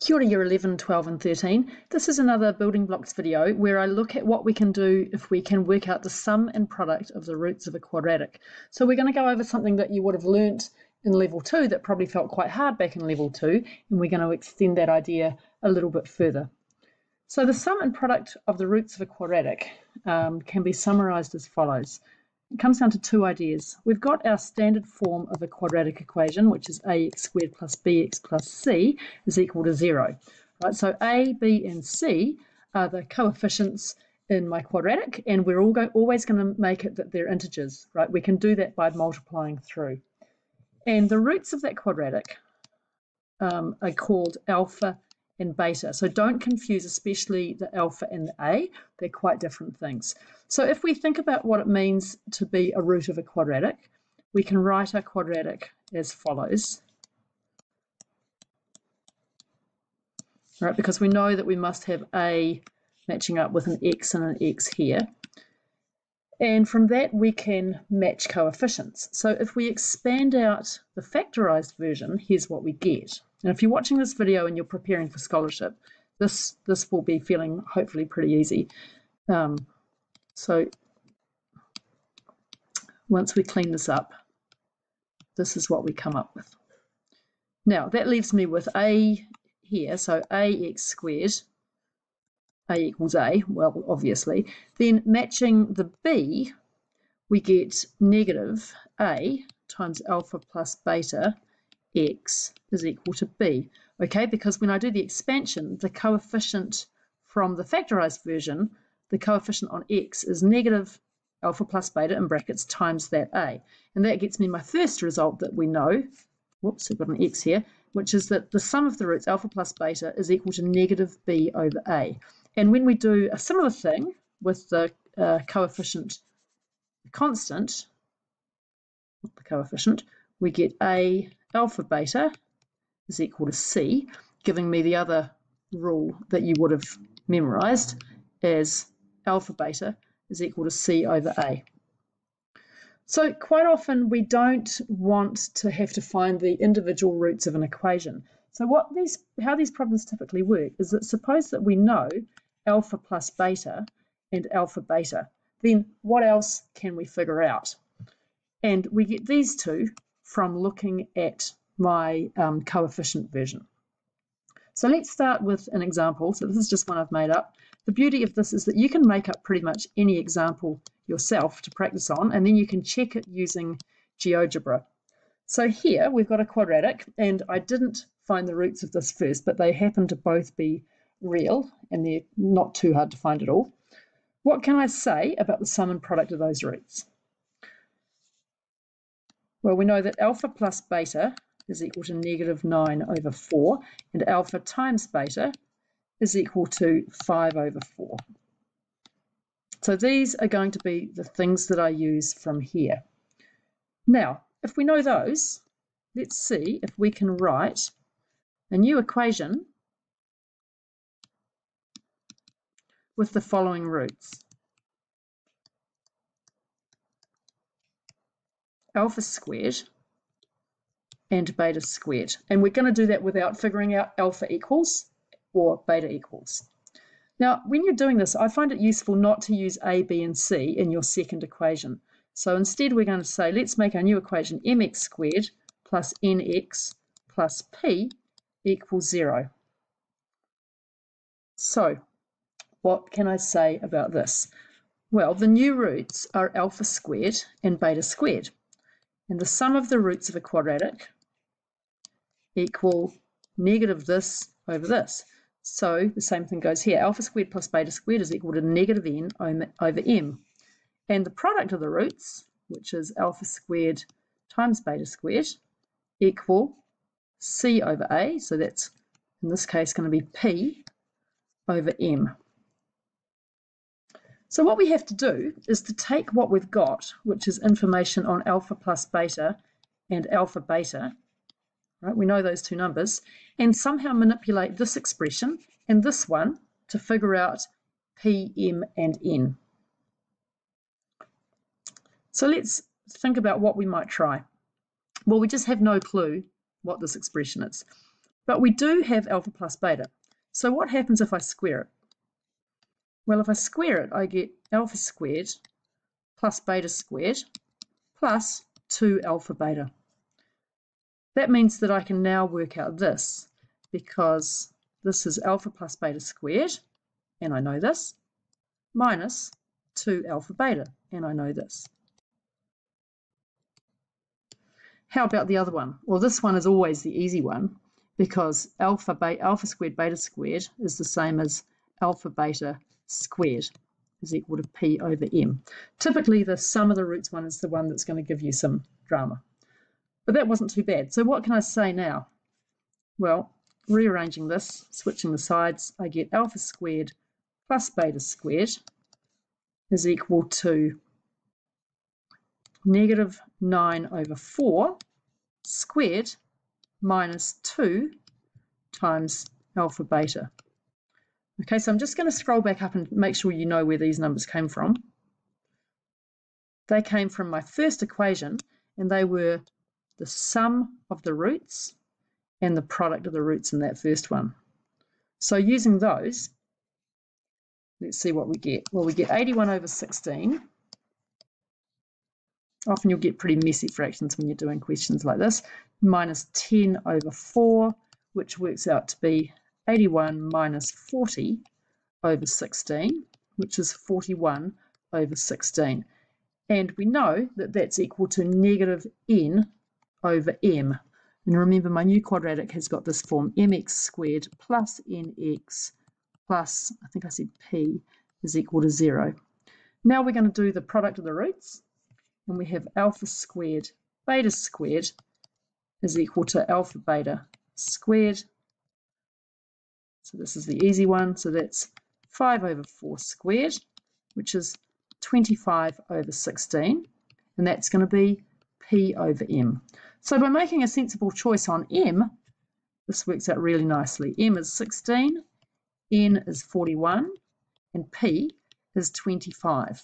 Kia ora Year 11, 12 and 13. This is another building blocks video where I look at what we can do if we can work out the sum and product of the roots of a quadratic. So we're going to go over something that you would have learnt in level 2 that probably felt quite hard back in level 2 and we're going to extend that idea a little bit further. So the sum and product of the roots of a quadratic um, can be summarised as follows. It comes down to two ideas. We've got our standard form of a quadratic equation, which is ax squared plus bx plus c is equal to zero. Right, so a, b, and c are the coefficients in my quadratic, and we're all go, always going to make it that they're integers. Right, we can do that by multiplying through. And the roots of that quadratic um, are called alpha and beta. So don't confuse, especially the alpha and the a. They're quite different things. So if we think about what it means to be a root of a quadratic, we can write our quadratic as follows. Right, because we know that we must have a matching up with an x and an x here. And from that, we can match coefficients. So if we expand out the factorized version, here's what we get. And if you're watching this video and you're preparing for scholarship, this, this will be feeling hopefully pretty easy. Um, so once we clean this up, this is what we come up with. Now that leaves me with a here, so ax squared, a equals a, well obviously. Then matching the b, we get negative a times alpha plus beta x is equal to b. Okay, because when I do the expansion, the coefficient from the factorized version, the coefficient on x is negative alpha plus beta in brackets times that a. And that gets me my first result that we know, whoops, I've got an x here, which is that the sum of the roots alpha plus beta is equal to negative b over a. And when we do a similar thing with the uh, coefficient constant, not the coefficient, we get a alpha beta is equal to c, giving me the other rule that you would have memorized as alpha beta is equal to c over a. So quite often we don't want to have to find the individual roots of an equation. So what these, how these problems typically work is that suppose that we know alpha plus beta and alpha beta, then what else can we figure out? And we get these two from looking at my um, coefficient version. So let's start with an example. So this is just one I've made up. The beauty of this is that you can make up pretty much any example yourself to practice on, and then you can check it using GeoGebra. So here we've got a quadratic, and I didn't find the roots of this first, but they happen to both be real, and they're not too hard to find at all. What can I say about the sum and product of those roots? Well, we know that alpha plus beta is equal to negative 9 over 4, and alpha times beta is equal to 5 over 4. So these are going to be the things that I use from here. Now, if we know those, let's see if we can write a new equation with the following roots. alpha squared and beta squared. And we're going to do that without figuring out alpha equals or beta equals. Now, when you're doing this, I find it useful not to use a, b, and c in your second equation. So instead, we're going to say, let's make our new equation mx squared plus nx plus p equals 0. So, what can I say about this? Well, the new roots are alpha squared and beta squared. And the sum of the roots of a quadratic equal negative this over this. So the same thing goes here. Alpha squared plus beta squared is equal to negative n over m. And the product of the roots, which is alpha squared times beta squared, equal c over a. So that's, in this case, going to be p over m. So what we have to do is to take what we've got, which is information on alpha plus beta and alpha beta, right? We know those two numbers, and somehow manipulate this expression and this one to figure out P, M, and N. So let's think about what we might try. Well, we just have no clue what this expression is. But we do have alpha plus beta. So what happens if I square it? Well, if I square it, I get alpha squared plus beta squared plus 2 alpha beta. That means that I can now work out this because this is alpha plus beta squared, and I know this, minus 2 alpha beta, and I know this. How about the other one? Well, this one is always the easy one because alpha, alpha squared beta squared is the same as alpha beta squared is equal to p over m. Typically, the sum of the roots one is the one that's going to give you some drama. But that wasn't too bad. So what can I say now? Well, rearranging this, switching the sides, I get alpha squared plus beta squared is equal to negative 9 over 4 squared minus 2 times alpha beta. Okay, so I'm just going to scroll back up and make sure you know where these numbers came from. They came from my first equation, and they were the sum of the roots and the product of the roots in that first one. So using those, let's see what we get. Well, we get 81 over 16 Often you'll get pretty messy fractions when you're doing questions like this. Minus 10 over 4, which works out to be 81 minus 40 over 16, which is 41 over 16. And we know that that's equal to negative n over m. And remember, my new quadratic has got this form, mx squared plus nx plus, I think I said p, is equal to 0. Now we're going to do the product of the roots and we have alpha squared beta squared is equal to alpha beta squared. So this is the easy one. So that's 5 over 4 squared, which is 25 over 16. And that's going to be P over M. So by making a sensible choice on M, this works out really nicely. M is 16, N is 41, and P is 25,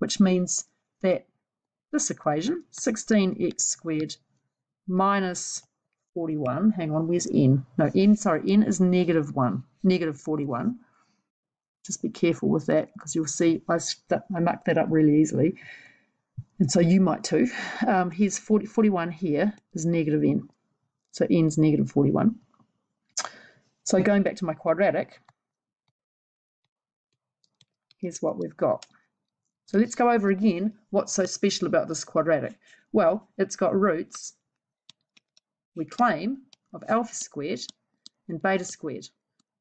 which means that this equation, 16x squared minus 41, hang on, where's n? No, n, sorry, n is negative 1, negative 41. Just be careful with that because you'll see I, I mucked that up really easily. And so you might too. Um, here's 40, 41 here is negative n. So n's negative 41. So going back to my quadratic, here's what we've got. So let's go over again what's so special about this quadratic. Well, it's got roots, we claim, of alpha squared and beta squared.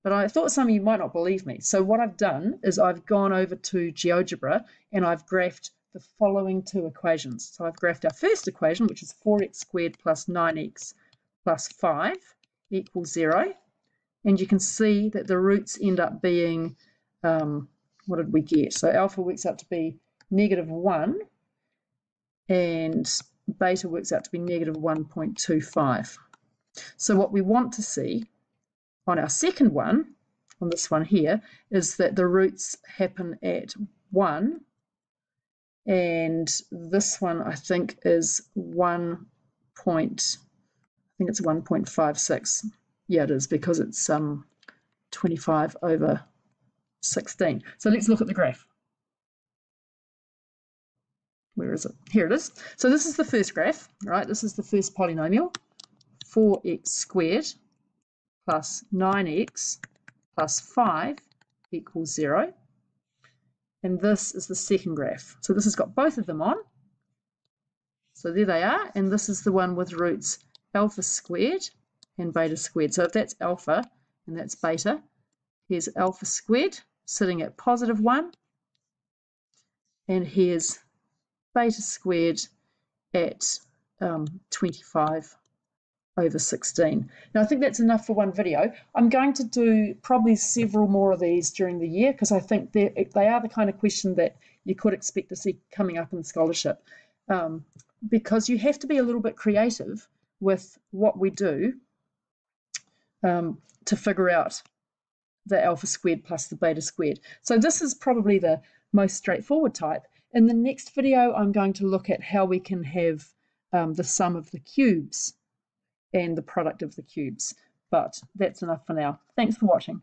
But I thought some of you might not believe me. So what I've done is I've gone over to GeoGebra and I've graphed the following two equations. So I've graphed our first equation, which is 4x squared plus 9x plus 5 equals 0. And you can see that the roots end up being um, what did we get? So alpha works out to be negative 1 and beta works out to be negative 1.25. So what we want to see on our second one, on this one here, is that the roots happen at 1 and this one I think is 1 point, I think it's 1.56. Yeah, it is because it's um 25 over 16. So let's look at the graph. Where is it? Here it is. So this is the first graph, right? This is the first polynomial, 4x squared plus 9x plus 5 equals 0. And this is the second graph. So this has got both of them on. So there they are. And this is the one with roots alpha squared and beta squared. So if that's alpha and that's beta, here's alpha squared sitting at positive 1. And here's beta squared at um, 25 over 16. Now I think that's enough for one video. I'm going to do probably several more of these during the year because I think they are the kind of question that you could expect to see coming up in scholarship. Um, because you have to be a little bit creative with what we do um, to figure out the alpha squared plus the beta squared. So this is probably the most straightforward type. In the next video, I'm going to look at how we can have um, the sum of the cubes and the product of the cubes. But that's enough for now. Thanks for watching.